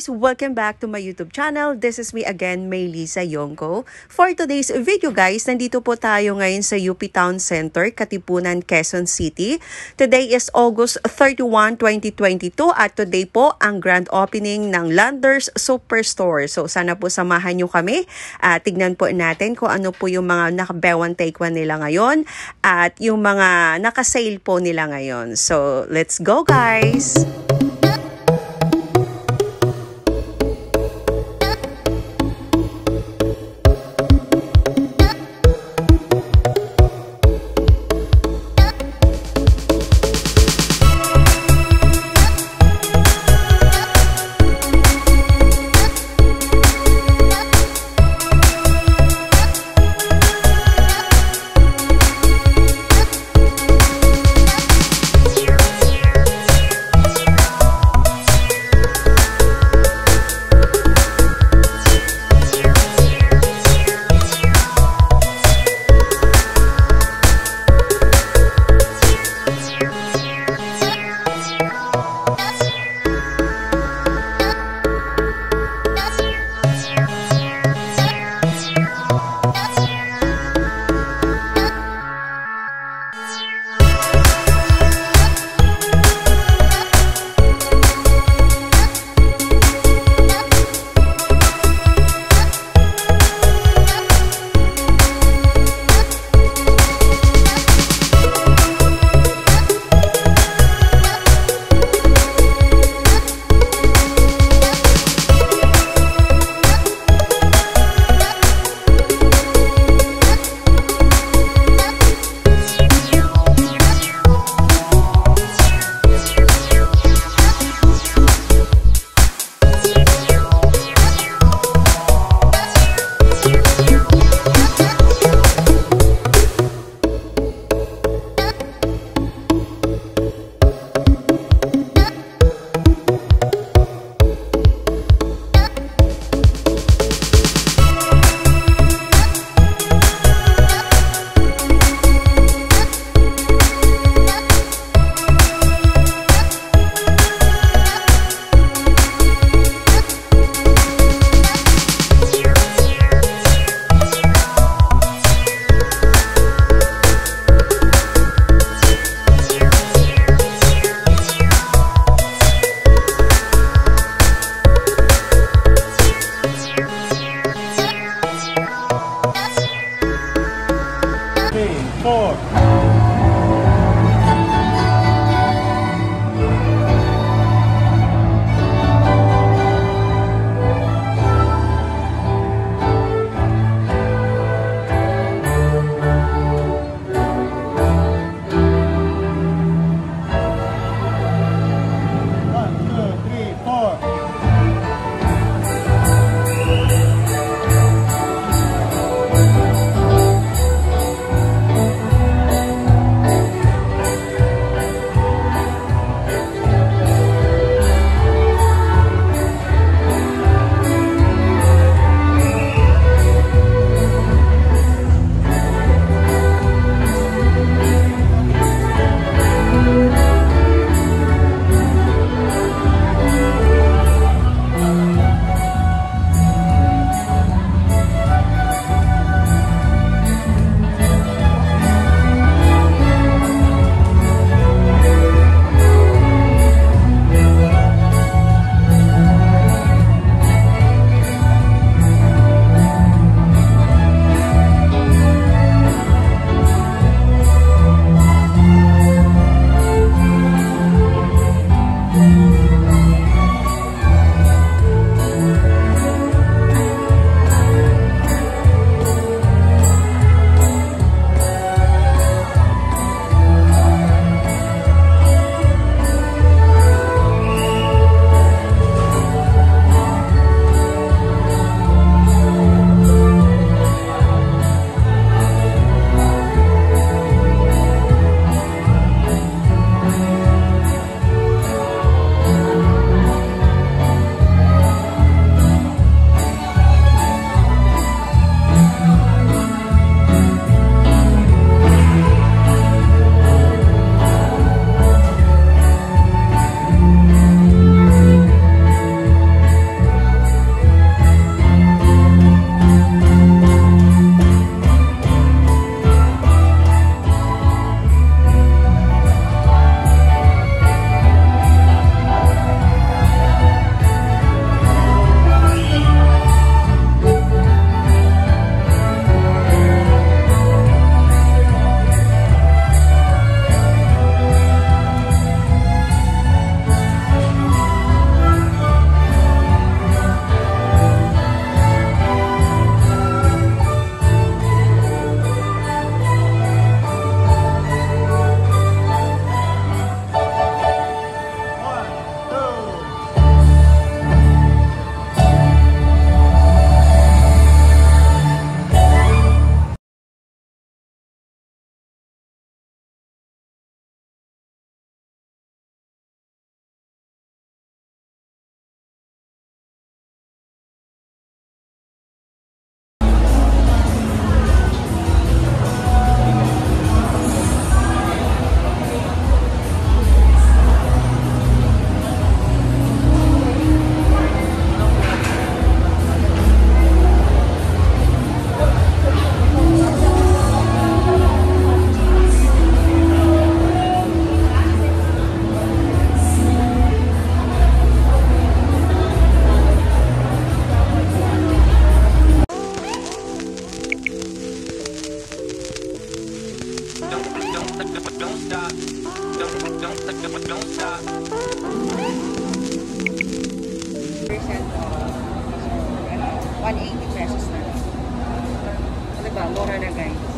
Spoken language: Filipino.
guys! Welcome back to my YouTube channel. This is me again, Maylisa Yongko. For today's video guys, nandito po tayo ngayon sa UP Town Center, Katipunan, Quezon City. Today is August 31, 2022 at today po ang grand opening ng Landers Superstore. So sana po samahan nyo kami. Uh, tignan po natin kung ano po yung mga naka-bewan take one nila ngayon at yung mga naka-sale po nila ngayon. So let's go guys! don't stop. Don't, don't, don't, don't stop. Uh, 180 pesos na. Ano ba? Mura na guys.